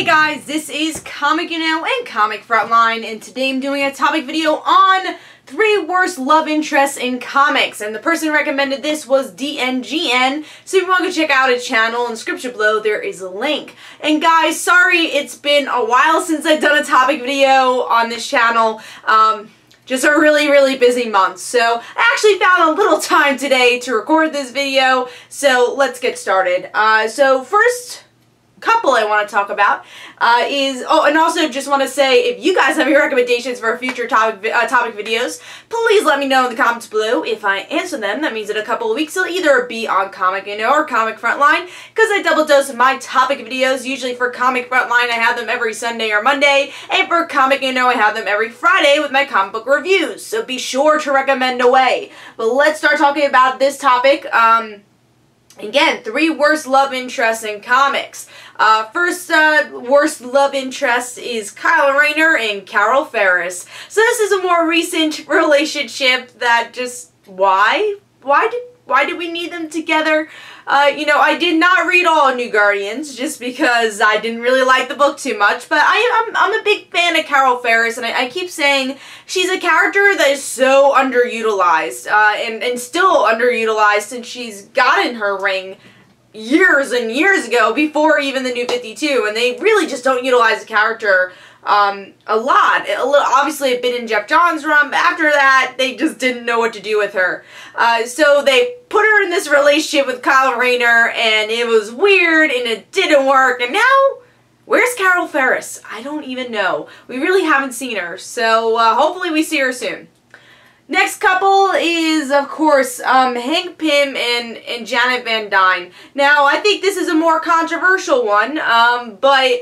Hey guys, this is Comic Uno and Comic Frontline, and today I'm doing a topic video on three worst love interests in comics, and the person who recommended this was DNGN, so if you want to check out his channel in the description below, there is a link. And guys, sorry it's been a while since I've done a topic video on this channel, um, just a really, really busy month. So I actually found a little time today to record this video, so let's get started. Uh, so first couple I want to talk about uh, is, oh, and also just want to say, if you guys have any recommendations for future topic, uh, topic videos, please let me know in the comments below. If I answer them, that means in a couple of weeks it'll either be on Comic Uno or Comic Frontline, because I double dose my topic videos. Usually for Comic Frontline, I have them every Sunday or Monday, and for Comic Uno, I have them every Friday with my comic book reviews, so be sure to recommend away. But let's start talking about this topic. Um, Again, three worst love interests in comics. Uh, first uh, worst love interest is Kyle Rayner and Carol Ferris. So this is a more recent relationship that just why? Why did why did we need them together? Uh, you know, I did not read all New Guardians just because I didn't really like the book too much, but I, am I'm, I'm a big fan of Carol Ferris, and I, I, keep saying she's a character that is so underutilized, uh, and, and still underutilized since she's gotten her ring years and years ago, before even the New 52, and they really just don't utilize the character um, a lot. A little, obviously, a bit in Geoff Johns' room. after that, they just didn't know what to do with her. Uh, so they put her in this relationship with Kyle Rayner, and it was weird, and it didn't work, and now... Where's Carol Ferris? I don't even know. We really haven't seen her, so uh, hopefully we see her soon. Next couple is, of course, um, Hank Pym and, and Janet Van Dyne. Now, I think this is a more controversial one, um, but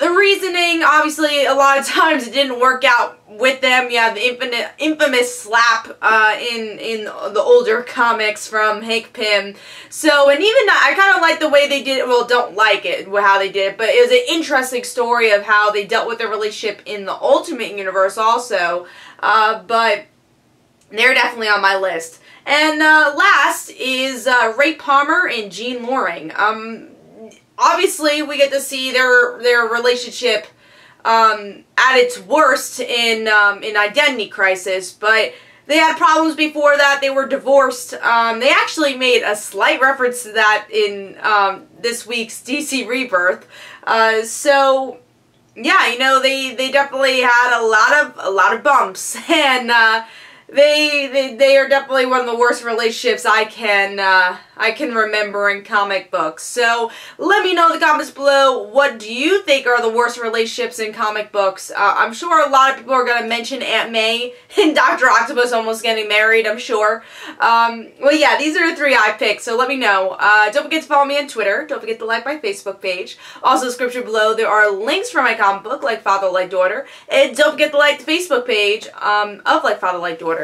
the reasoning, obviously, a lot of times it didn't work out with them. You have the infinite, infamous slap uh, in in the older comics from Hank Pym. So, and even I kind of like the way they did it. Well, don't like it how they did it, but it was an interesting story of how they dealt with their relationship in the Ultimate Universe also. Uh, but they're definitely on my list. And uh, last is uh, Ray Palmer and Jean Loring. Um, obviously we get to see their their relationship um, at its worst in um, in Identity Crisis, but they had problems before that. They were divorced. Um, they actually made a slight reference to that in um, this week's DC Rebirth. Uh, so yeah, you know they they definitely had a lot of a lot of bumps and. Uh, they, they they are definitely one of the worst relationships I can uh, I can remember in comic books. So let me know in the comments below what do you think are the worst relationships in comic books. Uh, I'm sure a lot of people are going to mention Aunt May and Dr. Octopus almost getting married, I'm sure. Um, well, yeah, these are the three I picked, so let me know. Uh, don't forget to follow me on Twitter. Don't forget to like my Facebook page. Also, description below, there are links for my comic book, Like Father, Like Daughter. And don't forget to like the Facebook page um, of Like Father, Like Daughter.